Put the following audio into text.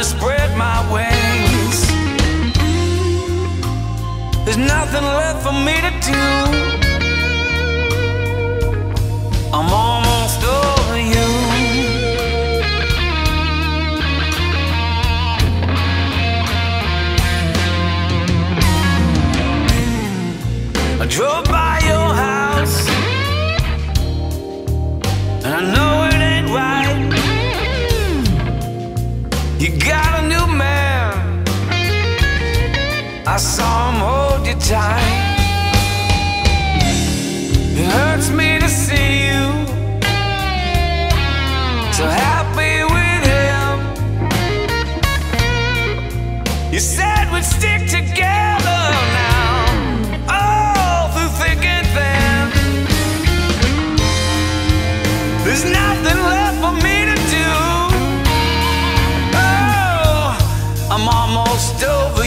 to spread my wings. There's nothing left for me to do. I'm almost over you. I drove You got a new man. I saw him hold you tight. It hurts me to see you so happy with him. You said we'd stick together now, all through thick and thin. There's nothing left for me I'm almost over.